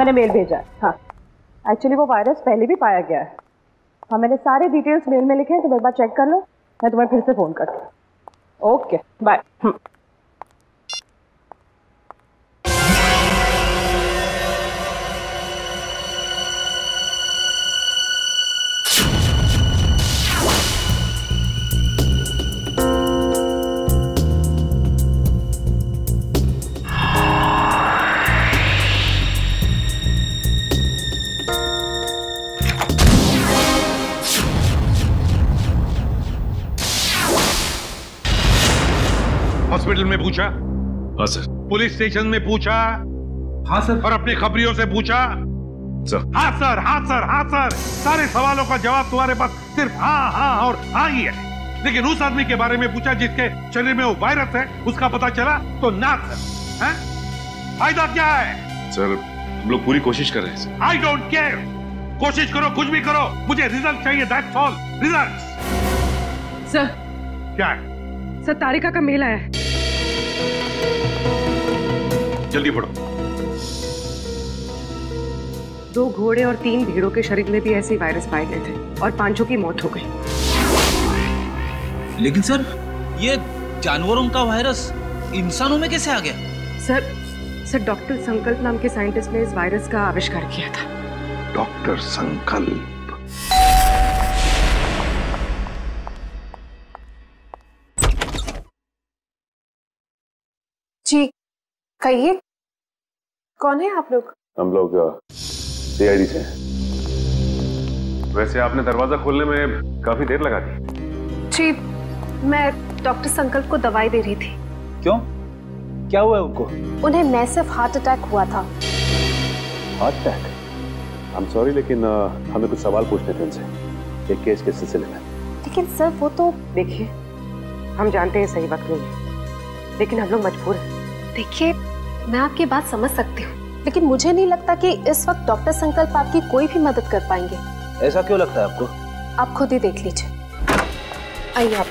मैंने मेल भेजा है। हाँ। एक्चुअली वो वायरस पहले भी पाया गया है। हाँ मैंने सारे डिटेल्स मेल में लिखे हैं तो एक बार चेक कर लो। मैं तुम्हें फिर से फ़ोन करती हूँ। ओके बाय हॉस्पिटल में पूछा? हाँ सर। पुलिस स्टेशन में पूछा? हाँ सर। और अपने खबरियों से पूछा? सर। हाँ सर हाँ सर हाँ सर। सारे सवालों का जवाब तुम्हारे पास सिर्फ़ हाँ हाँ और हाँ ही है। लेकिन उस आदमी के बारे में पूछा जिसके शरीर में वो वायरस है उसका पता चला तो ना सर। हैं? फ़ायदा क्या है? सर हम लोग पूरी कोशिश कर रहे हैं आई डोंट केयर कोशिश करो कुछ भी करो। मुझे रिज़ल्ट चाहिए दैट्स ऑल रिज़ल्ट सर। क्या है? सर तारिका का मेल आया। है जल्दी पढ़ो। दो घोड़े और तीन भेड़ों के शरीर में भी ऐसे वायरस पाए गए थे और पाँचों की मौत हो गई। लेकिन सर ये जानवरों का वायरस इंसानों में कैसे आ गया? सर सर डॉक्टर संकल्प नाम के साइंटिस्ट ने इस वायरस का आविष्कार किया था। डॉक्टर संकल्प। जी कहिए। कौन है आप लोग? हम लोग सीआईडी से वैसे आपने दरवाज़ा खोलने में काफ़ी देर लगा दी। जी मैं डॉक्टर संकल्प को दवाई दे रही थी। क्यों? क्या हुआ उनको? उन्हें मैसिव हार्ट अटैक हुआ था। Heart attack? हम सॉरी लेकिन हमें कुछ सवाल पूछने थे उनसे। एक केस के सिलसिले में लेकिन सर वो तो देखिए हम जानते हैं सही वक्त नहीं है। लेकिन हम लोग मजबूर हैं। देखिए मैं आपकी बात समझ सकती हूँ लेकिन मुझे नहीं लगता कि इस वक्त डॉक्टर संकल्प आपकी कोई भी मदद कर पाएँगे। ऐसा क्यों लगता है आपको? आप खुद ही देख लीजिए। आइए आप।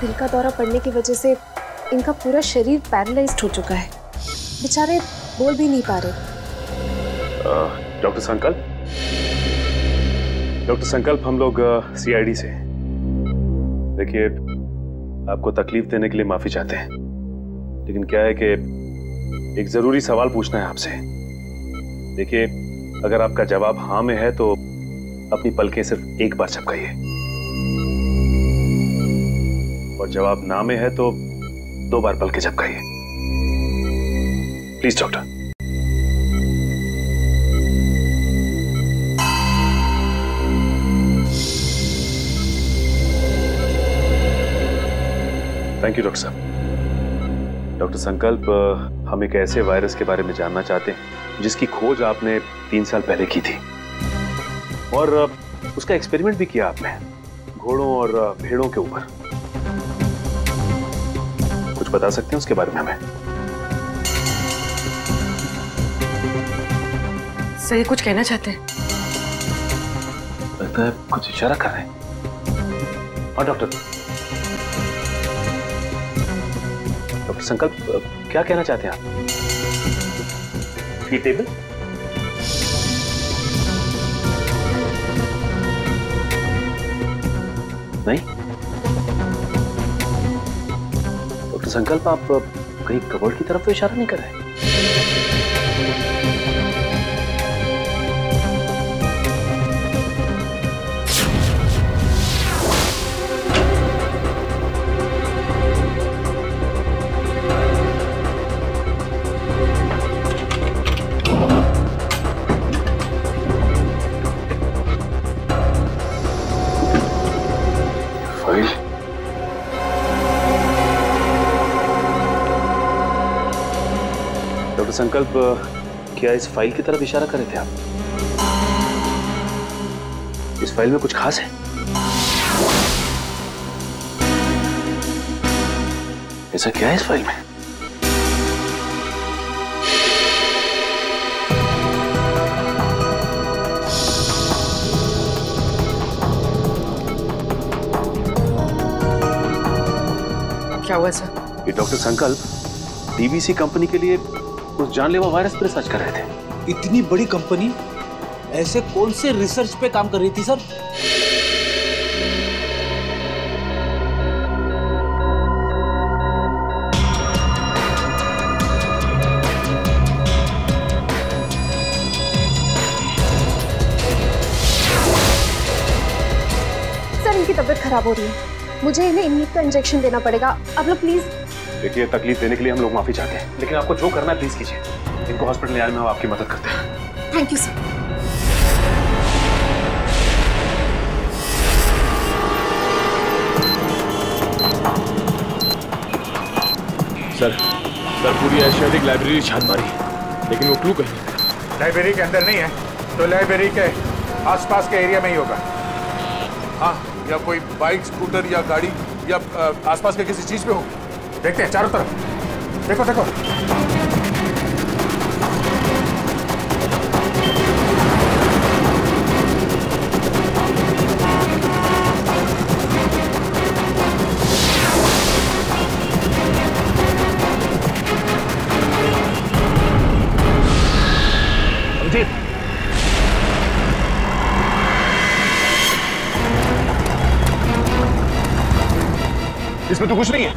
दिल का दौरा पड़ने की वजह से इनका पूरा शरीर पैरालाइज्ड हो चुका है। बेचारे बोल भी नहीं पा रहे। डॉक्टर संकल्प? डॉक्टर संकल्प हम लोग सीआईडी से हैं। देखिए, आपको तकलीफ़ देने के लिए माफ़ी चाहते हैं। लेकिन क्या है कि एक ज़रूरी सवाल पूछना है आपसे। देखिए, अगर आपका जवाब हाँ में है तो अपनी पलकें सिर्फ़ एक बार झपकाइए और जवाब ना में है तो दो बार पलकें झपकाइए please, doctor. Thank you doctor साहब डॉक्टर संकल्प हम एक ऐसे वायरस के बारे में जानना चाहते हैं जिसकी खोज आपने तीन साल पहले की थी। और उसका एक्सपेरिमेंट भी किया आपने घोड़ों और भेड़ों के ऊपर। कुछ बता सकते हैं उसके बारे में हमें? सर ये कुछ कहना चाहते हैं। लगता है कुछ इशारा कर रहे हैं। और डॉक्टर संकल्प क्या कहना चाहते हैं आप? ये टेबल नहीं? डॉक्टर संकल्प आप कहीं कबड़ की तरफ़ तो इशारा नहीं कर रहे संकल्प क्या इस फ़ाइल की तरफ़ इशारा कर रहे थे आप? इस फ़ाइल में कुछ खास है? ऐसा क्या है इस फ़ाइल में? क्या हुआ सर? ये डॉक्टर संकल्प डीबीसी कंपनी के लिए उस जानलेवा वायरस पर रिसर्च कर रहे थे। इतनी बड़ी कंपनी? ऐसे कौन से रिसर्च पे काम कर रही थी सर? सर इनकी तबीयत खराब हो रही है। मुझे इन्हें इन्हीं का इंजेक्शन देना पड़ेगा। आप लोग प्लीज़ देखिए तकलीफ़ देने के लिए हम लोग माफ़ी चाहते हैं। लेकिन आपको जो करना है प्लीज़ कीजिए। इनको हॉस्पिटल ले आने में हम आपकी मदद करते हैं। Thank you sir sir sir पूरी एशियाटिक लाइब्रेरी छान मारी। लेकिन वो क्लू कहीं लाइब्रेरी के अंदर नहीं है तो लाइब्रेरी के आसपास के एरिया में ही होगा। हाँ या कोई बाइक स्कूटर या गाड़ी या आसपास के किसी चीज़ पे हो। देखते हैं चारों तरफ़। देखो देखो। इसमें तो कुछ नहीं है।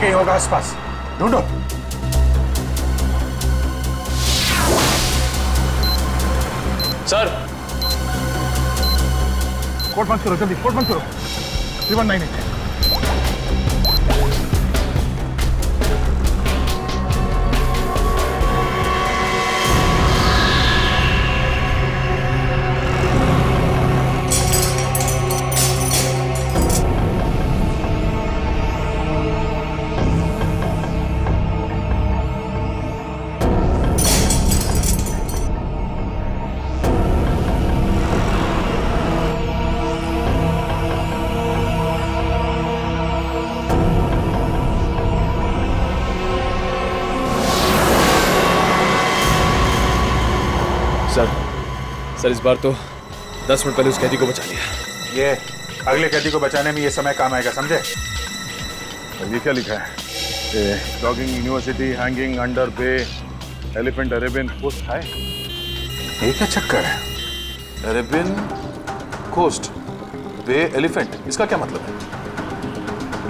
कहीं होगा आसपास। ढूंढो। सर। कोर्ट बंद करो जल्दी कोर्ट बंद करो। Three one nine eight sir इस बार तो दस मिनट पहले उस कैदी को बचा लिया। ये अगले कैदी को बचाने में ये समय काम आएगा समझे? ये क्या लिखा है? Jogging university hanging under bay elephant Arabian post है। ये क्या चक्कर है? अरेबियन कोस्ट बे एलिफेंट इसका क्या मतलब है?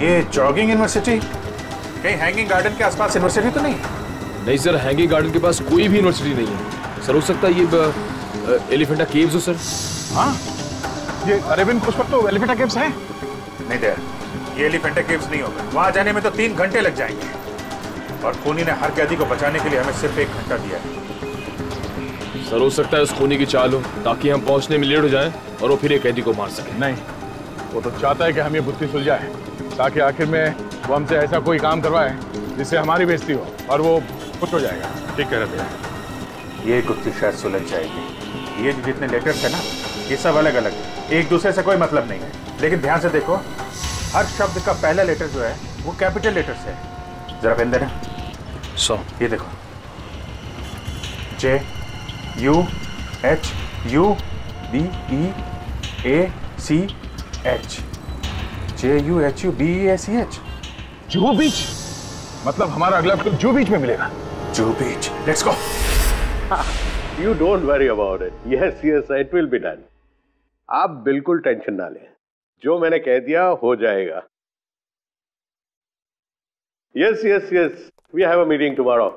ये जॉगिंग यूनिवर्सिटी कहीं हैंगिंग गार्डन के आसपास यूनिवर्सिटी तो नहीं? नहीं सर हैंगिंग गार्डन के पास कोई भी यूनिवर्सिटी नहीं है। सर हो सकता है ये एलिफेंटा केव्स हो सर हाँ? ये अरेबियन पोस्ट पर तो एलिफेंटा केव्स है? नहीं दे ये एलिफेंटा केव्स नहीं होगा। वहाँ जाने में तो तीन घंटे लग जाएँगे। और खूनी ने हर कैदी को बचाने के लिए हमें सिर्फ़ एक घंटा दिया है। सर हो सकता है उस खूनी की चाल हो ताकि हम पहुँचने में लेट हो जाएँ और वो फिर एक कैदी को मार सके। नहीं। वो तो चाहता है कि हम ये बुद्धि सुलझाए ताकि आखिर में वो हमसे ऐसा कोई काम करवाए जिससे हमारी बेइज्जती हो और वो खुश हो जाएगा। ठीक कह रहे थे ये गुत्थी शायद सुलझ जाएगी। ये जितने लेटर्स है ना ये सब अलग अलग है। एक दूसरे से कोई मतलब नहीं है। लेकिन ध्यान से देखो हर शब्द का पहला लेटर जो है वो कैपिटल लेटर से है। जरा पेन देना सौ। ये देखो। J U H U B E A C H J U H U B E A C H जू बीच। मतलब हमारा अगला क्लब जू बीच में मिलेगा। जू beach. Let's go you don't worry about it yes yes it will be done आप बिल्कुल टेंशन ना लें। जो मैंने कह दिया हो जाएगा। Yes yes yes we have a meeting tomorrow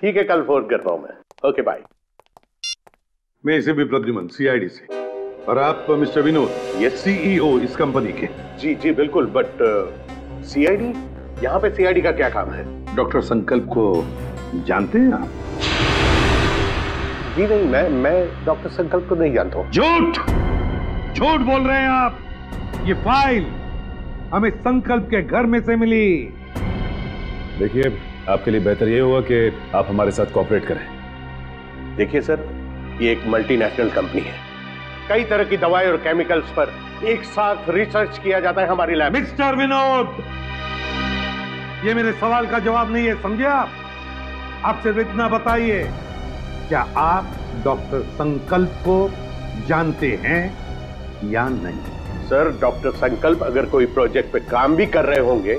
ठीक है कल फ़ोन कर रहा हूँ मैं। ओके बाय मैं इसे भी प्रद्युमन सीआईडी से। और आप मिस्टर विनोद Yes. सीईओ इस कंपनी के। जी जी बिल्कुल बट सीआईडी यहाँ पे सीआईडी का क्या काम है? डॉक्टर संकल्प को जानते हैं आप? जी नहीं मैं मैं डॉक्टर संकल्प को नहीं जानता हूँ। झूठ! झूठ बोल रहे हैं आप। ये फ़ाइल हमें संकल्प के घर में से मिली। देखिए आपके लिए बेहतर ये होगा कि आप हमारे साथ कॉपरेट करें। देखिए सर ये एक मल्टीनेशनल कंपनी है। कई तरह की दवाई और केमिकल्स पर एक साथ रिसर्च किया जाता है हमारी लैब मिस्टर विनोद ये मेरे सवाल का जवाब नहीं है समझे आप? आप सिर्फ़ इतना बताइए। क्या आप डॉक्टर संकल्प को जानते हैं या नहीं? सर डॉक्टर संकल्प अगर कोई प्रोजेक्ट पे काम भी कर रहे होंगे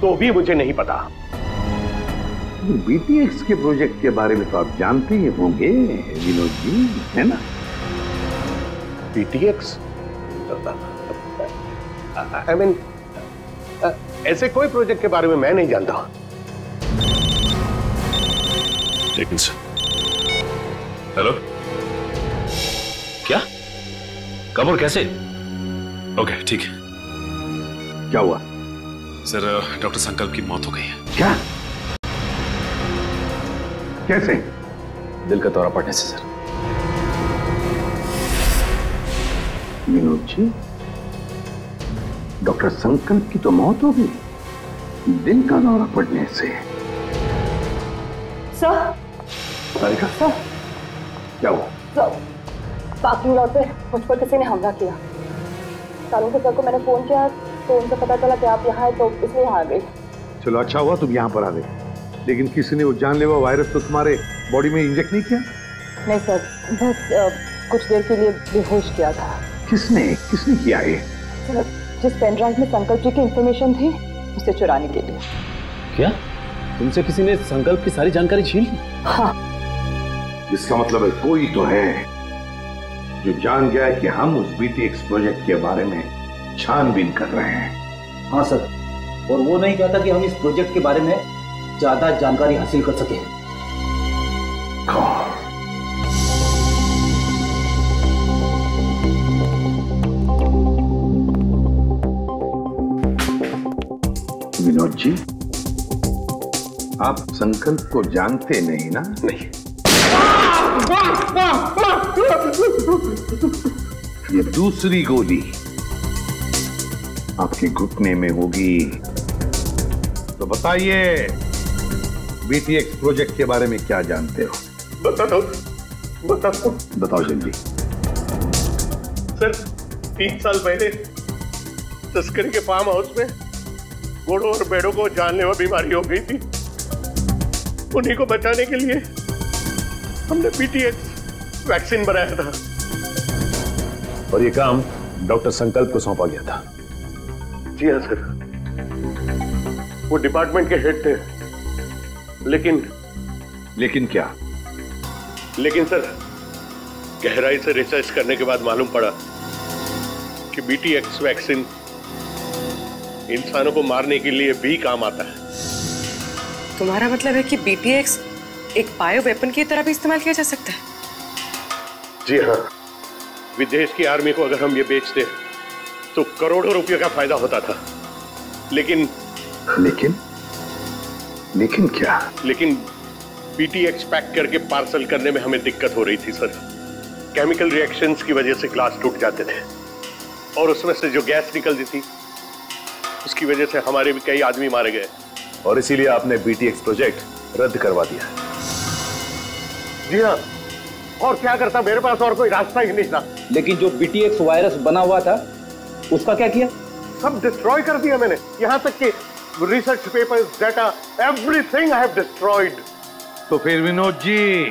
तो भी मुझे नहीं पता। बीटीएक्स के प्रोजेक्ट के बारे में तो आप जानते ही होंगे विनोद जी है ना? बीटीएक्स आई मीन ऐसे कोई प्रोजेक्ट के बारे में मैं नहीं जानता। लेकिन सर हेलो क्या? कब और कैसे? ओके ठीक। है क्या हुआ? सर डॉक्टर संकल्प की मौत हो गई है। क्या? कैसे? दिल का दौरा पड़ने से सर विनोद जी डॉक्टर संकल्प की तो मौत हो गई। दिल का दौरा पड़ने से। सर सर क्या हुआ? पार्किंग लॉट पे मुझ पर किसी ने हमला किया। सालों के सर को मैंने फ़ोन किया तो उनसे पता चला कि आप यहाँ हैं तो इसलिए यहाँ आ गई। चलो अच्छा हुआ तुम यहाँ पर आ गए। लेकिन किसी ने वो जानलेवा वायरस तो तुम्हारे बॉडी में इंजेक्ट नहीं किया? नहीं सर बस कुछ देर के लिए बेहोश किया था। किसने किसने किया ये? सर जिस पेन ड्राइव में संकल्प जी की इंफॉर्मेशन थी उसे चुराने के लिए। क्या? तुमसे किसी ने संकल्प की सारी जानकारी छीन ली? हाँ। इसका मतलब है कोई तो है जो जान गया है कि हम उस बीटीएक्स प्रोजेक्ट के बारे में छानबीन कर रहे हैं। हाँ सर और वो नहीं चाहता कि हम इस प्रोजेक्ट के बारे में ज़्यादा जानकारी हासिल कर सके। कौन? विनोद जी आप संकल्प को जानते नहीं ना? नहीं। ये दूसरी गोली आपके घुटने में होगी। तो बताइए बीटीएक्स प्रोजेक्ट के बारे में क्या जानते हो? बता दो बता दो बताओ जल्दी। सर तीन साल पहले तस्करी के फार्म हाउस में घोड़ों और बेड़ों को जानलेवा बीमारी हो गई थी। उन्हीं को बचाने के लिए हमने पीटीएक्स वैक्सीन बनाया था। और ये काम डॉक्टर संकल्प को सौंपा गया था। जी हाँ सर। वो डिपार्टमेंट के हेड थे। लेकिन लेकिन क्या? लेकिन सर गहराई से रिसर्च करने के बाद मालूम पड़ा कि बीटीएक्स वैक्सीन इंसानों को मारने के लिए भी काम आता है। तुम्हारा मतलब है कि बीटीएक्स एक बायो वेपन की तरह भी इस्तेमाल किया जा सकता है। जी हाँ। विदेश की आर्मी को अगर हम ये बेचते तो करोड़ों रुपए का फ़ायदा होता था। लेकिन लेकिन? लेकिन क्या? लेकिन बीटीएक्स पैक करके पार्सल करने में हमें दिक्कत हो रही थी सर केमिकल रिएक्शंस की वजह से ग्लास टूट जाते थे। और उसमें से जो गैस निकलती थी उसकी वजह से हमारे भी कई आदमी मारे गए। और इसीलिए आपने बीटीएक्स प्रोजेक्ट रद्द करवा दिया। जी हाँ। और क्या करता? मेरे पास और कोई रास्ता ही नहीं था। लेकिन जो बीटीएक्स वायरस बना हुआ था उसका क्या किया? सब डिस्ट्रॉय कर दिया मैंने। यहाँ तक कि research papers data everything I have destroyed तो फिर विनोद जी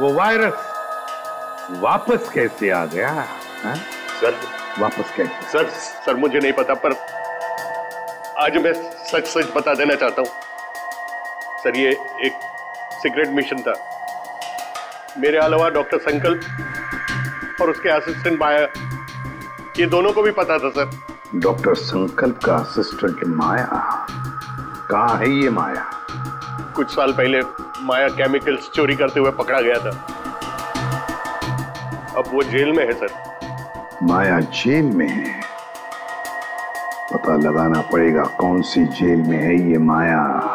वो वायरस वापस कैसे आ गया? हा? सर। वापस कैसे? सर सर मुझे नहीं पता पर आज मैं सच सच बता देना चाहता हूँ। सर ये एक सीक्रेट मिशन था। मेरे अलावा डॉक्टर संकल्प और उसके असिस्टेंट माया ये दोनों को भी पता था सर। डॉक्टर संकल्प का असिस्टेंट माया? कहा है ये माया? कुछ साल पहले माया केमिकल्स चोरी करते हुए पकड़ा गया था। अब वो जेल में है सर। माया जेल में है? पता लगाना पड़ेगा कौन सी जेल में है ये माया।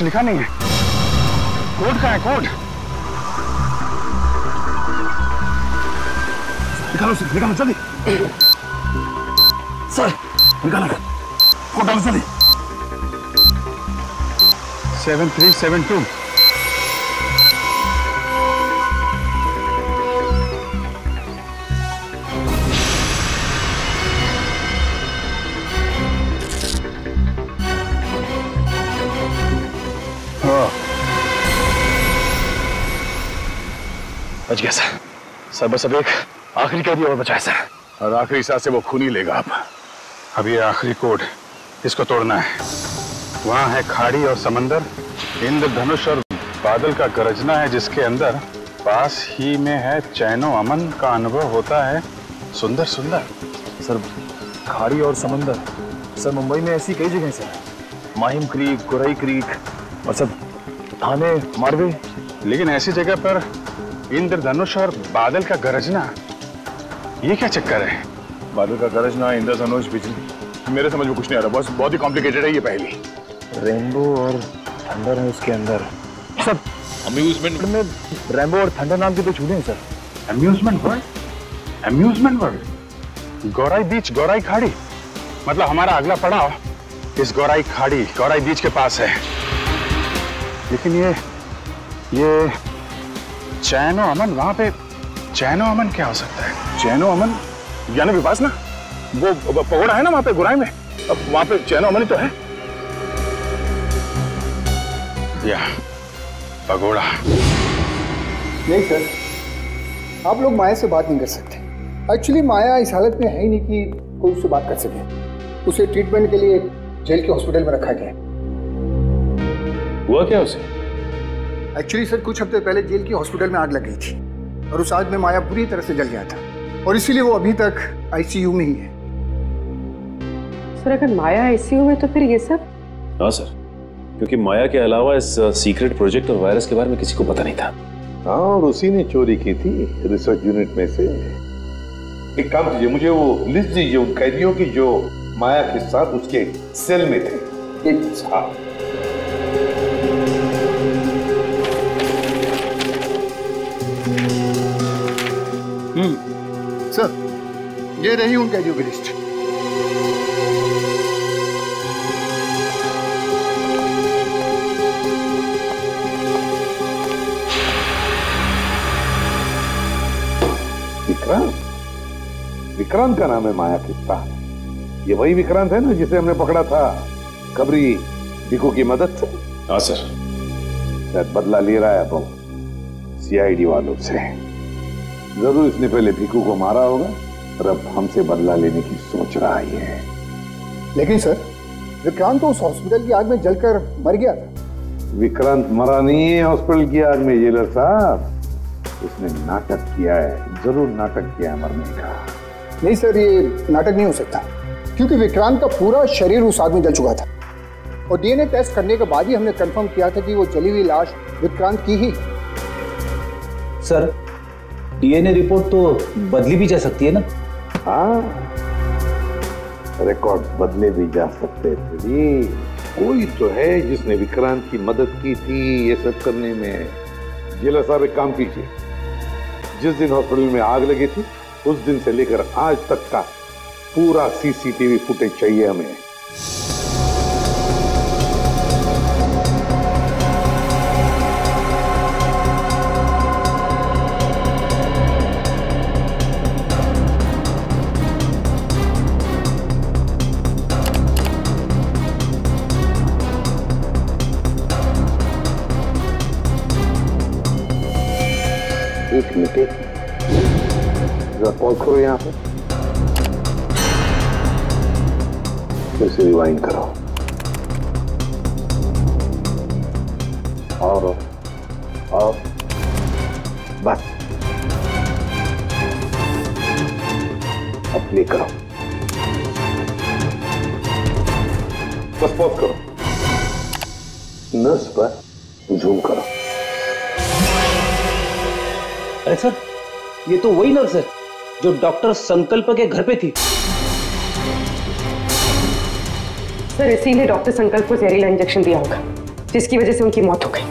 कुछ लिखा नहीं है। कोड का है, कोड? निकालो सर निकालो, जल्दी। सर, निकालो कोड डालो, जल्दी। Seven three seven two. Sir बस अब एक आखिरी कैदी और बचा है सर। और आखिरी सांस से वो खून ही लेगा अब। अब ये आखिरी कोड इसको तोड़ना है। वहाँ है खाड़ी और समंदर इंद्रधनुष और बादल का गरजना है जिसके अंदर पास ही में है चैनो अमन का अनुभव होता है। सुंदर सुंदर। सर खाड़ी और समंदर। सर मुंबई में ऐसी कई जगह sir. Mahim creek Gorai creek और सर थाने मारवे लेकिन ऐसी जगह पर इंद्रधनुष और बादल का गरजना ये क्या चक्कर है? बादल का गरजना इंद्रधनुष बिजली। मेरे समझ में कुछ नहीं आ रहा। बस बहुत ही कॉम्प्लिकेटेड है ये पहली। रेनबो और थंडर है उसके अंदर। सर अम्यूजमेंट में रेनबो और थंडर नाम के दो चूहे हैं sir. Amusement world amusement world Gorai beach Gorai खाड़ी। मतलब हमारा अगला पड़ाव इस गौराई खाड़ी गौराई बीच के पास है। लेकिन ये ये चैनो अमन वहाँ पे चैनो अमन क्या हो सकता है? चैनो अमन? यानी विपास ना? वो प- पगोड़ा है ना वहाँ पे गुराई में? अब वहाँ पे चैनो अमन ही तो है। या पगोड़ा। नहीं सर आप लोग माया से बात नहीं कर सकते। एक्चुअली माया इस हालत में है ही नहीं कि कोई उससे बात कर सके। उसे ट्रीटमेंट के लिए जेल के हॉस्पिटल में रखा गया हुआ क्या उसे? एक्चुअली सर कुछ हफ़्ते पहले जेल के हॉस्पिटल में आग लग गई थी और उस आग में माया बुरी तरह से जल गया था और इसीलिए वो अभी तक आईसीयू में ही है। सर अगर माया आईसीयू में तो फिर ये सब? हाँ सर। क्योंकि माया के अलावा इस सीक्रेट प्रोजेक्ट और वायरस के बारे में किसी को पता नहीं था। हाँ और उसी ने चोरी की थी रिसर्च यूनिट में से। एक काम कीजिए मुझे वो लिस्ट दीजिए उन कैदियों की जो माया के साथ उसके सेल में थे। एक हाँ। सर ये रही उन कैदियों की लिस्ट विक्रांत? विक्रांत का नाम है माया के साथ ये वही विक्रांत है ना जिसे हमने पकड़ा था। कबरी भिकू की मदद से। हाँ सर। शायद बदला ले रहा है अब सीआईडी वालों से। ज़रूर इसने पहले भिकू को मारा होगा और अब हमसे बदला लेने की सोच रहा ही है। लेकिन सर विक्रांत तो उस हॉस्पिटल की आग में जलकर मर गया था। विक्रांत मरा नहीं है हॉस्पिटल की आग में जेलर साहब। उसने नाटक किया है ज़रूर नाटक किया है मरने का। नहीं सर ये नाटक नहीं हो सकता क्योंकि विक्रांत का पूरा शरीर उस आग में जल चुका था। और डीएनए टेस्ट करने के बाद ही हमने कंफर्म किया था कि वो जली हुई लाश विक्रांत की ही। सर डीएनए रिपोर्ट तो बदली भी जा सकती है ना? हाँ। रिकॉर्ड बदले भी जा सकते थे कोई तो है जिसने विक्रांत की मदद की थी ये सब करने में। जेलर साहब एक काम कीजिए। जिस दिन हॉस्पिटल में आग लगी थी, उस दिन से लेकर आज तक का पूरा सीसीटीवी फुटेज चाहिए हमें। जरा करो यहाँ पे? फिर से रिवाइंड करो और और बस। अब प्ले करो। बस पॉज करो। नर्स पर झूम करो। अरे सर ये तो वही नर्स है। जो डॉक्टर संकल्प के घर पे थी। सर इसीलिए डॉक्टर संकल्प को जहरीला इंजेक्शन दिया होगा जिसकी वजह से उनकी मौत हो गई।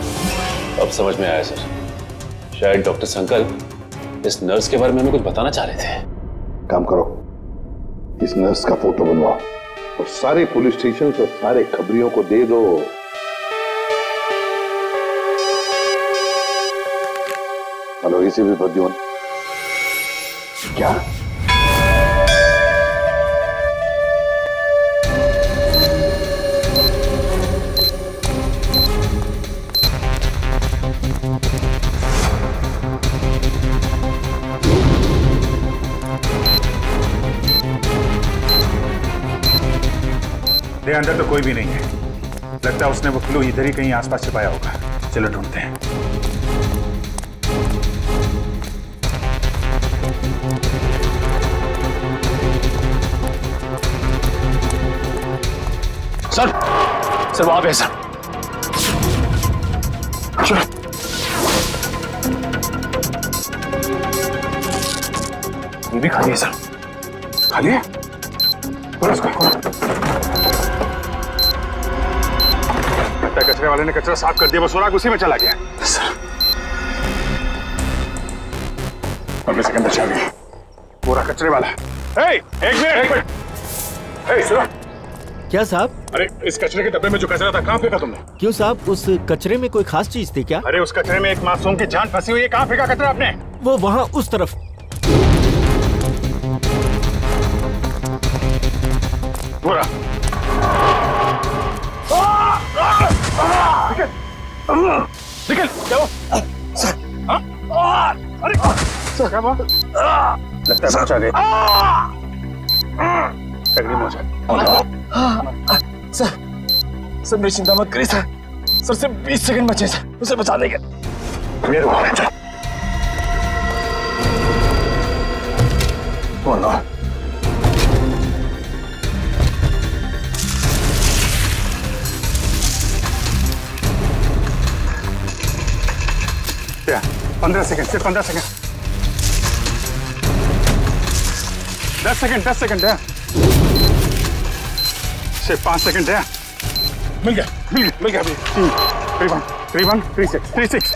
अब समझ में आया सर। शायद डॉक्टर संकल्प इस नर्स के बारे में हमें कुछ बताना चाह रहे थे। काम करो। इस नर्स का फ़ोटो बनवाओ और सारे पुलिस स्टेशन और सारे खबरियों को दे दो। हेलो इसी भी प्रद्युमन क्या? अंदर तो कोई भी नहीं है। लगता है उसने वो क्लू इधर ही कहीं आसपास छिपाया होगा। चलो ढूंढते हैं। सर। सर वहाँ पे है, सर। ये भी खाली है सर। खाली है? कचरे वाले ने कचरा साफ़ कर दिया बस सुराग उसी में चला गया। सर। अगले सेकंड बचा गया पूरा कचरे वाला। एक मिनट। एक मिनट सुनो क्या साहब? अरे इस कचरे के डब्बे में जो कचरा था कहाँ फेंका तुमने? क्यों साहब उस कचरे में कोई खास चीज़ थी क्या? अरे उस कचरे में एक मासूम की जान फंसी हुई है कहाँ फेंका कचरा आपने? वो वहाँ उस तरफ़। पूरा निकल। निकल। क्या हुआ? हाँ? अरे क्या हुआ? लगता है पहुँचा गए तगड़ी मौज सर सर मेरी चिंता मत करिए सर सर सिर्फ़ बीस सेकंड बचे सर उसे बचा देंगे मेरे को Oh no. पंद्रह सेकंड सिर्फ़ पंद्रह सेकंड दस सेकंड दस सेकंड है सिर्फ़ पाँच सेकंड है। मिल गया। मिल गया। मिल गया अभी। Three one three one three six three six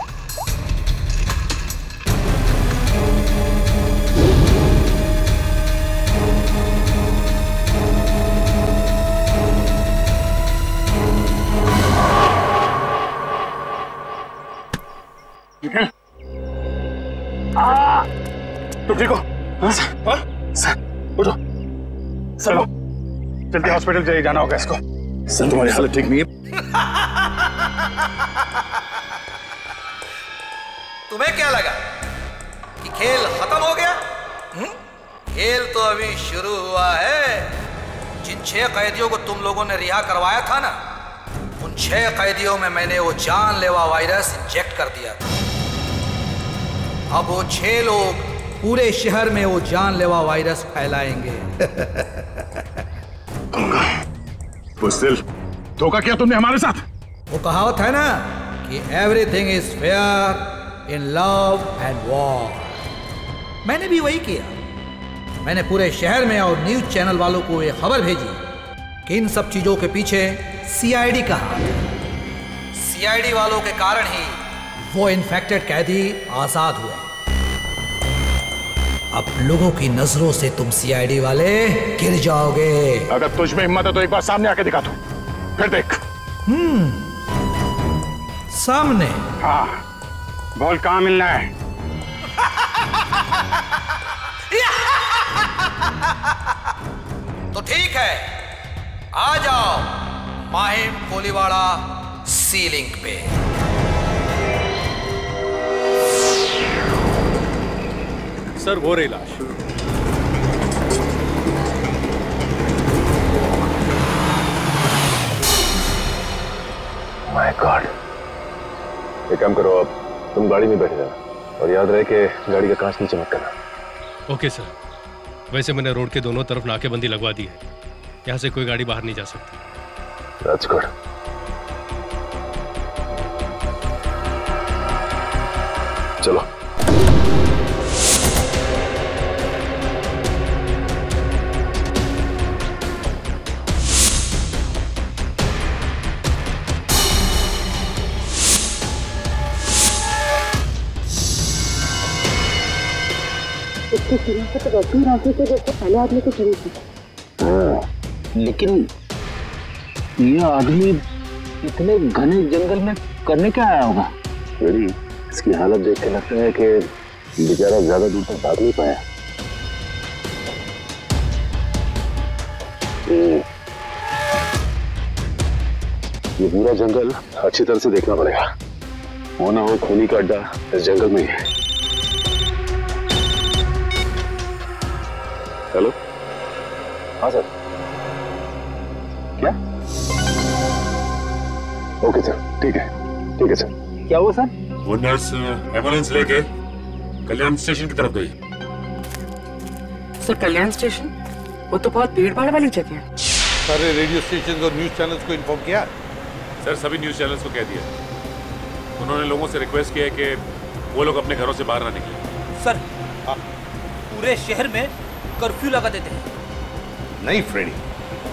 निकल तुम ठीक हो। हाँ। सर हाँ? जल्दी हॉस्पिटल जाइए जाना होगा इसको। सर तुम्हारी हालत ठीक नहीं है। तुम्हें क्या लगा कि खेल खत्म हो गया? हुँ? खेल तो अभी शुरू हुआ है। जिन छह कैदियों को तुम लोगों ने रिहा करवाया था ना उन छह कैदियों में मैंने वो जानलेवा वायरस इंजेक्ट कर दिया था। अब वो छह लोग पूरे शहर में वो जानलेवा वायरस फैलाएँगे। उस दिल धोखा किया तुमने हमारे साथ। वो कहावत है ना कि everything is fair in love and war मैंने भी वही किया। मैंने पूरे शहर में और न्यूज़ चैनल वालों को ये खबर भेजी कि इन सब चीज़ों के पीछे सीआईडी का हाथ सीआईडी वालों के कारण ही वो इन्फेक्टेड कैदी आज़ाद हुए। अब लोगों की नज़रों से तुम सीआईडी वाले गिर जाओगे। अगर तुझ में हिम्मत है तो एक बार सामने आके दिखा तू फिर देख। हम्म। सामने। हाँ। बोल कहाँ मिलना है? तो ठीक है। आ जाओ माहिम कोलीवाड़ा सीलिंग पे। सर वो रही लाश। माय गॉड एक काम करो आप तुम गाड़ी में बैठ जाना और याद रहे कि गाड़ी का कांच नीचे मत करना। Okay sir. वैसे मैंने रोड के दोनों तरफ़ नाकेबंदी लगवा दी है। यहाँ से कोई गाड़ी बाहर नहीं जा सकती। दैट्स गुड चलो। ही, लेकिन ये आदमी इतने घने जंगल में करने क्या आया होगा? मेरी इसकी हालत देख के लगता है कि बेचारा ज़्यादा दूर तक भाग नहीं पाया। ये पूरा जंगल अच्छी तरह से देखना पड़ेगा। हो ना हो खूनी का अड्डा इस जंगल में ही है। हाँ सर। क्या? ओके सर ठीक है ठीक है सर। क्या हुआ सर? वो नर्स एंबुलेंस लेके कल्याण स्टेशन की तरफ़ गई। Sir Kalyan station? वो तो बहुत भीड़ भाड़ वाली जगह है। सारे रेडियो स्टेशन और न्यूज़ चैनल्स को इन्फॉर्म किया? सर सभी न्यूज़ चैनल्स को कह दिया। उन्होंने लोगों से रिक्वेस्ट किया है कि वो लोग अपने घरों से बाहर ना निकले। सर पूरे शहर में कर्फ्यू लगा देते हैं। नहीं फ्रेडी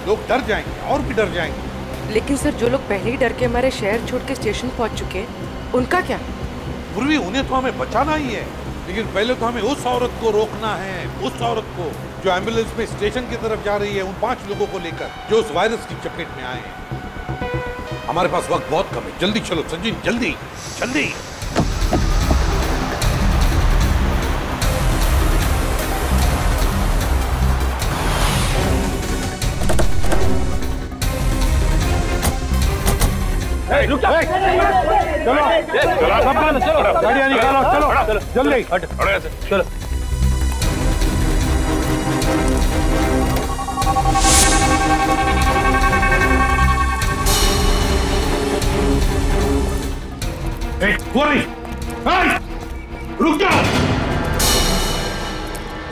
लोग डर जाएँगे और भी डर जाएँगे। लेकिन सर जो लोग पहले ही डर के हमारे शहर छोड़ के स्टेशन पहुँच चुके हैं उनका क्या? पूर्वी उन्हें तो हमें बचाना ही है लेकिन पहले तो हमें उस औरत को रोकना है उस औरत को जो एंबुलेंस में स्टेशन की तरफ़ जा रही है उन पाँच लोगों को लेकर जो उस वायरस की चपेट में आए हैं। हमारे पास वक्त बहुत कम है। जल्दी चलो संजीव जल्दी जल्दी। रुक जा। चलो। चलो सब बंद चलो। गाड़ियाँ निकालो चलो जल्दी। चलो। ए, गोरी! ए, रुक जाओ।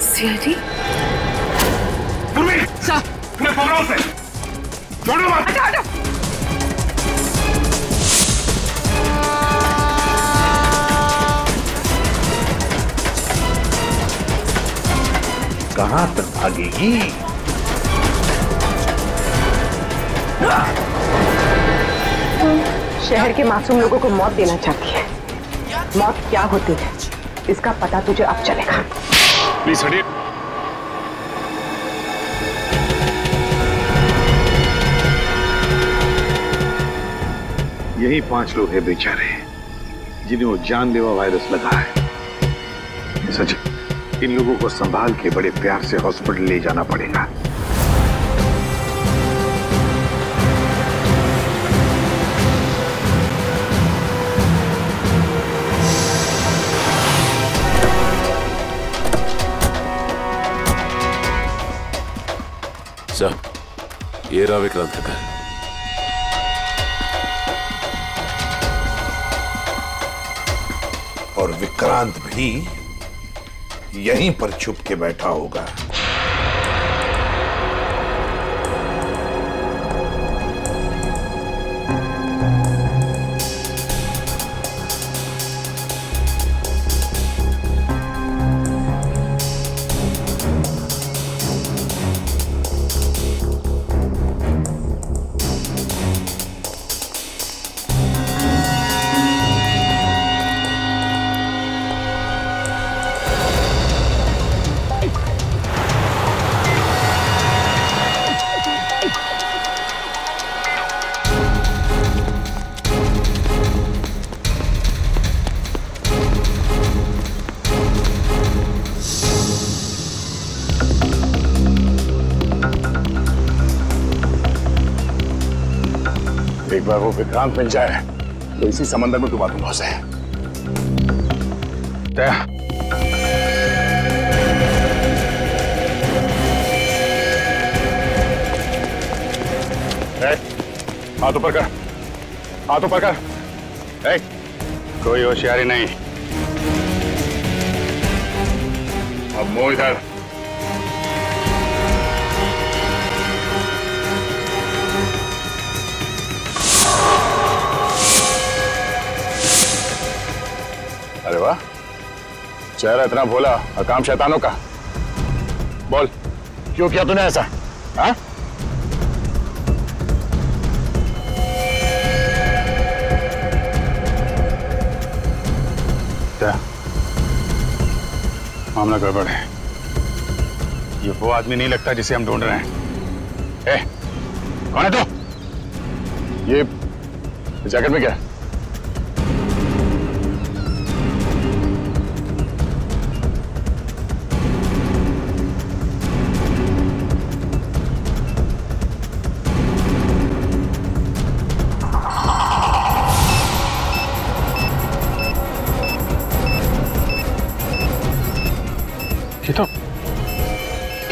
सीआईडी? पकड़ो से छोड़ो मत हटो हटो। कहाँ तक भागेगी? शहर के मासूम लोगों को मौत देना चाहती है। मौत क्या होती है? इसका पता तुझे अब चलेगा। प्लीज़ हटिए। यही पाँच लोग हैं बेचारे जिन्हें वो जानलेवा वायरस लगा है। इन लोगों को संभाल के बड़े प्यार से हॉस्पिटल ले जाना पड़ेगा। सर ये रहा विक्रांत का घर। और विक्रांत भी यहीं पर छुप के बैठा होगा। विक्रांत मिल जाए। तो इसी समंदर में डुबा दूँगा ए, हाथ ऊपर कर हाथ ऊपर कर ए, कोई होशियारी नहीं। अब मुँह इधर। अरे वाह। चेहरा इतना भोला और काम शैतानों का। बोल क्यों किया तूने ऐसा? हाँ? क्या? मामला गड़बड़ है। ये वो आदमी नहीं लगता जिसे हम ढूंढ रहे हैं। ए, कौन है तू? तो? ये जैकेट में क्या? है?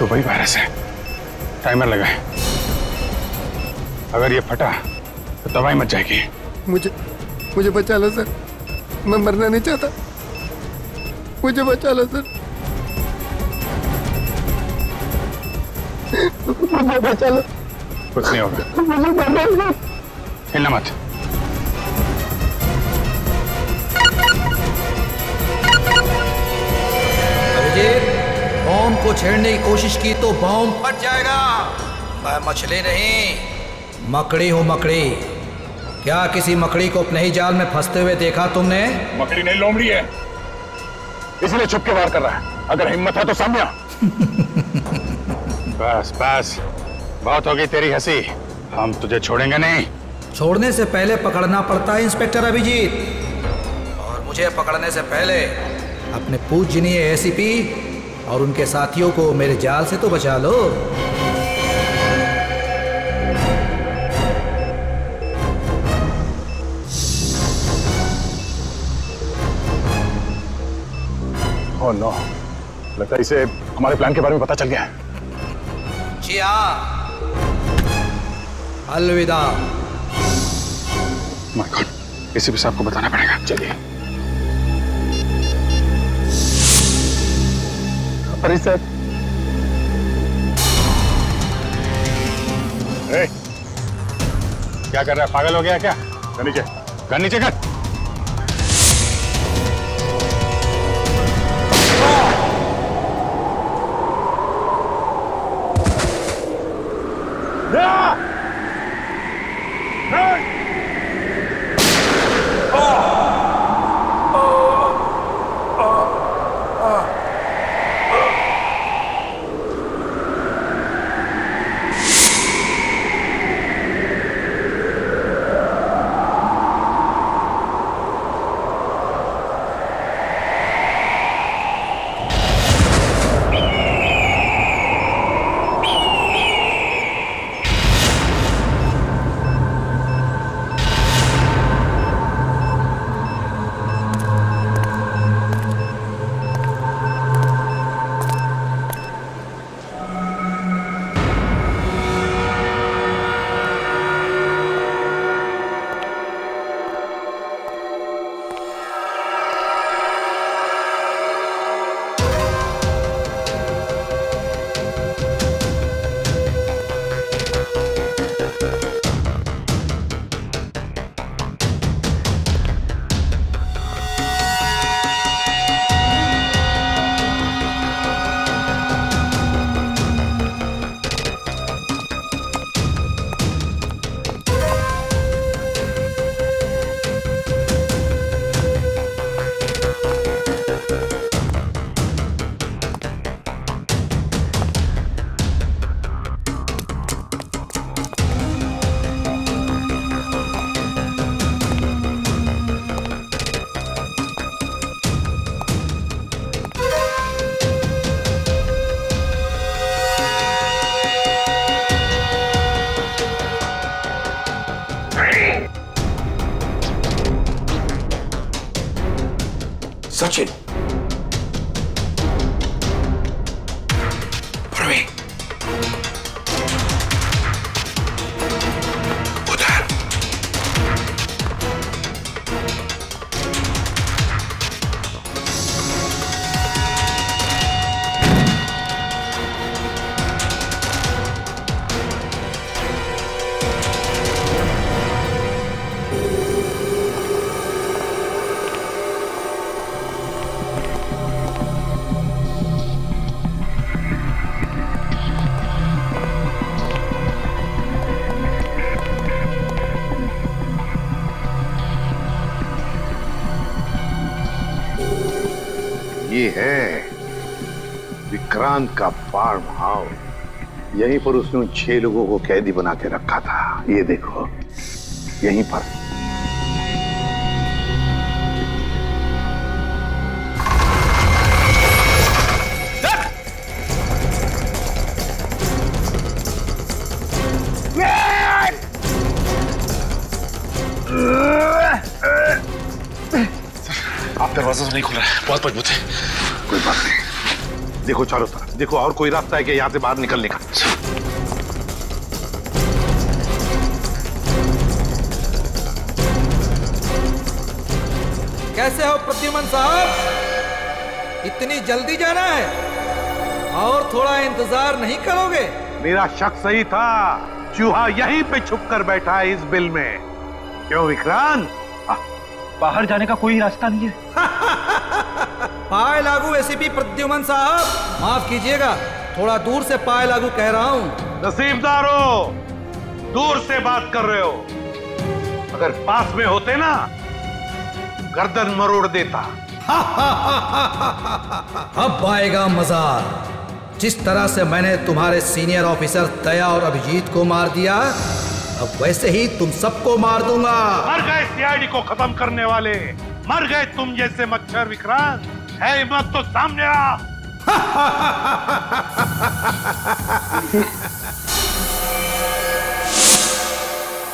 तो वही वायरस है। टाइमर लगा है अगर ये फटा तो दवाई मच जाएगी। मुझे मुझे बचा लो सर। मैं मरना नहीं चाहता। मुझे बचा लो सर। मुझे बचा लो कुछ नहीं होगा। मुझे हिलना मत। को छेड़ने की कोशिश की तो बॉम्ब फट जाएगा। मैं मछली नहीं मकड़ी हूँ मकड़ी। क्या किसी मकड़ी को अपने ही जाल में फंसते हुए देखा तुमने? मकड़ी नहीं लोमड़ी है। इसलिए छुप के वार कर रहा है। अगर हिम्मत है तो सामने आ। बस बस। बहुत होगी तेरी हँसी। हम तुझे छोड़ेंगे नहीं। छोड़ने से पहले पकड़ना पड़ता है इंस्पेक्टर अभिजीत। और मुझे पकड़ने से पहले अपने पूजनीय एसीपी और उनके साथियों को मेरे जाल से तो बचा लो। ओह नो लगता है इसे हमारे प्लान के बारे में पता चल गया है। जी हाँ अलविदा। माय गॉड इसे भी साहब को बताना पड़ेगा। चलिए। क्या कर रहा है? पागल हो गया क्या? गन नीचे। गन नीचे कर। सचिन ये का फार्म हाउस यहीं पर उसने उन छह लोगों को कैदी बना के रखा था। ये देखो यहीं पर। आप दरवाज़ा तो नहीं खुल रहा है। बहुत मज़बूत है। कोई बात नहीं। देखो चारों तरफ़। देखो और कोई रास्ता है कि यहाँ से बाहर निकलने का? कैसे हो प्रद्युमन साहब? इतनी जल्दी जाना है? और थोड़ा इंतज़ार नहीं करोगे? मेरा शक सही था। चूहा यहीं पे छुप कर बैठा है इस बिल में। क्यों विक्रांत? बाहर जाने का कोई रास्ता नहीं है पाए लागू एसीपी प्रद्युमन साहब। माफ़ कीजिएगा थोड़ा दूर से पाए लागू कह रहा हूँ। नसीबदारो दूर से बात कर रहे हो। अगर पास में होते ना गर्दन मरोड़ देता। अब आएगा मज़ा। जिस तरह से मैंने तुम्हारे सीनियर ऑफिसर दया और अभिजीत को मार दिया अब वैसे ही तुम सबको मार दूँगा। मर गए सीआईडी को खत्म करने वाले। मर गए तुम जैसे मच्छर विक्रांत। है हिम्मत तो सामने आ।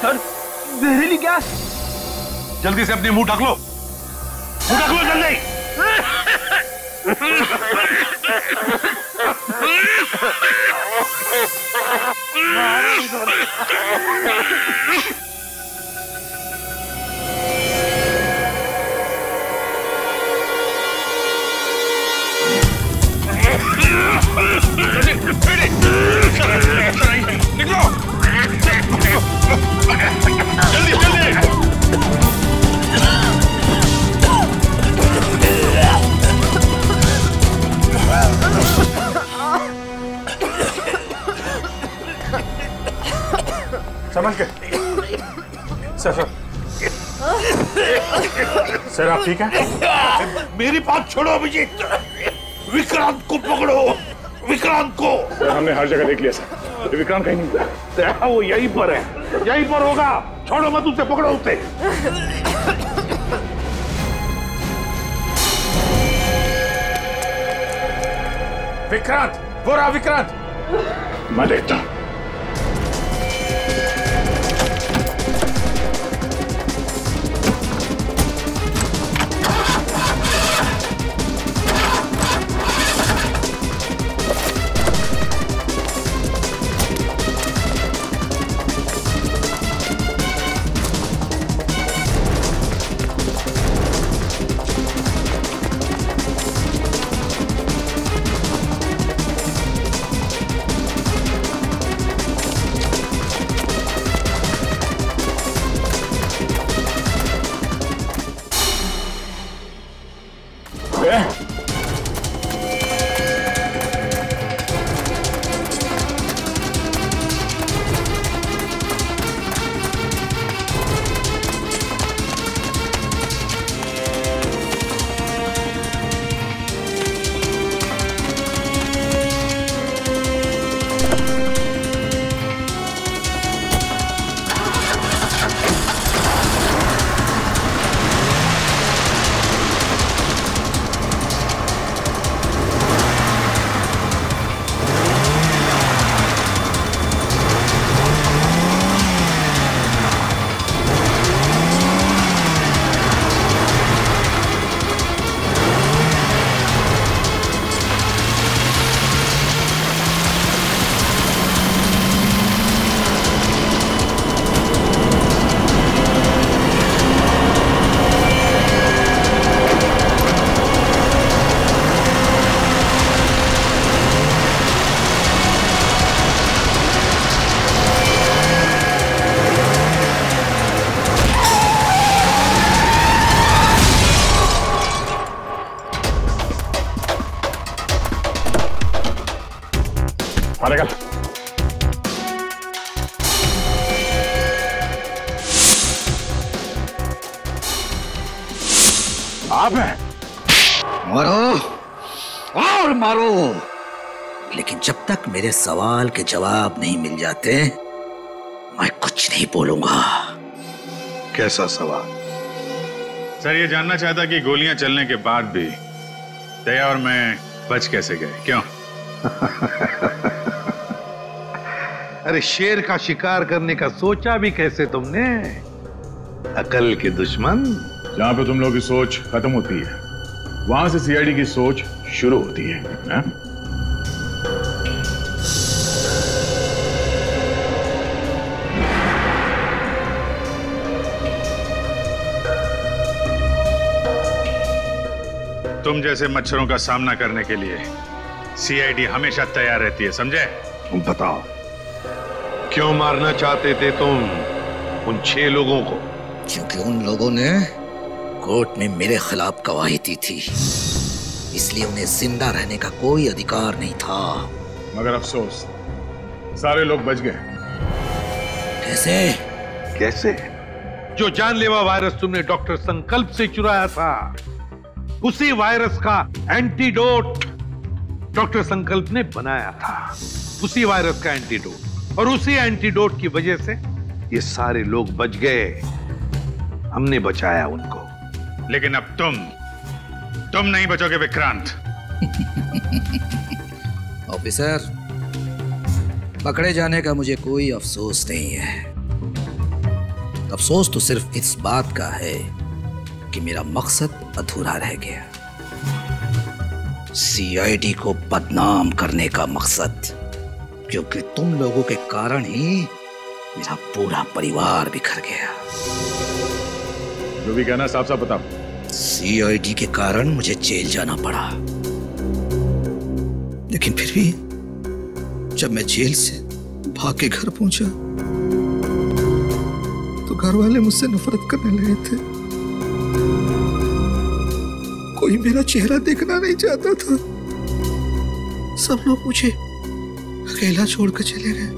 सर जहरीली गैस। जल्दी से अपनी मुँह ढक लो। मुँह ढक लो जल्दी। समझ के। Sir sir. सर, आप ठीक है? मेरी बात छोड़ो, अभिजीत। विक्रांत को पकड़ो। विक्रांत को सर हमने हर जगह देख लिया सर। विक्रांत कहीं नहीं। देखा वो यहीं पर है। यहीं पर होगा। छोड़ो मत उसे पकड़ो उसे। विक्रांत वो रहा विक्रांत। मैं देखता हूँ। मेरे सवाल के जवाब नहीं मिल जाते मैं कुछ नहीं बोलूँगा। कैसा सवाल? सर ये जानना चाहता कि गोलियाँ चलने के बाद भी दया और मैं बच कैसे गए? क्यों? अरे शेर का शिकार करने का सोचा भी कैसे तुमने? अकल के दुश्मन। जहाँ पे तुम लोगों की सोच खत्म होती है वहाँ से सीआईडी की सोच शुरू होती है हाँ? तुम जैसे मच्छरों का सामना करने के लिए। सीआईडी हमेशा तैयार रहती है समझे? तुम बताओ क्यों मारना चाहते थे तुम उन छह लोगों को? क्योंकि उन लोगों ने कोर्ट में मेरे खिलाफ गवाही दी थी। इसलिए उन्हें ज़िंदा रहने का कोई अधिकार नहीं था। मगर अफसोस सारे लोग बच गए। कैसे? कैसे? जो जानलेवा वायरस तुमने डॉक्टर संकल्प से चुराया था उसी वायरस का एंटीडोट डॉक्टर संकल्प ने बनाया था। उसी वायरस का एंटीडोट। और उसी एंटीडोट की वजह से ये सारे लोग बच गए। हमने बचाया उनको। लेकिन अब तुम तुम नहीं बचोगे विक्रांत। ऑफिसर पकड़े जाने का मुझे कोई अफसोस नहीं है। अफसोस तो सिर्फ़ इस बात का है कि मेरा मकसद अधूरा रह गया। सीआईडी को बदनाम करने का मकसद क्योंकि तुम लोगों के कारण ही मेरा पूरा परिवार बिखर गया। जो भी कहना साफ़ साफ़ बताओ। सीआईडी के कारण मुझे जेल जाना पड़ा। लेकिन फिर भी जब मैं जेल से भाग के घर पहुँचा तो घर वाले मुझसे नफरत करने लगे थे। कोई मेरा चेहरा देखना नहीं चाहता था। सब लोग मुझे अकेला छोड़कर चले गए।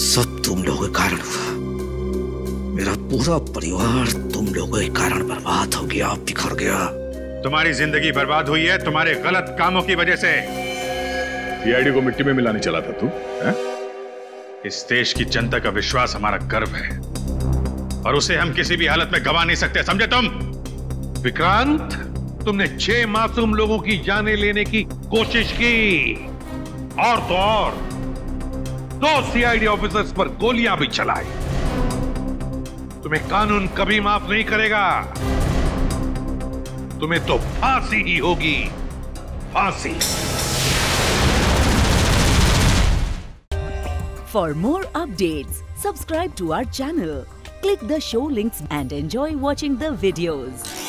सब तुम लोगों के कारण हुआ। मेरा पूरा परिवार तुम लोगों के कारण बर्बाद हो गया बिखर गया। तुम्हारी ज़िंदगी बर्बाद हुई है तुम्हारे गलत कामों की वजह से। सीआईडी को मिट्टी में मिलाने चला था तू है? इस देश की जनता का विश्वास हमारा गर्व है। और उसे हम किसी भी हालत में गवा नहीं सकते समझे तुम? विक्रांत, तुमने छह मासूम लोगों की जाने लेने की कोशिश की। और तो और, दो सीआईडी ऑफिसर्स पर गोलियाँ भी चलाई। तुम्हें कानून कभी माफ़ नहीं करेगा। तुम्हें तो फांसी ही होगी। फांसी। For more update subscribe to our channel click the show links and enjoy watching the videos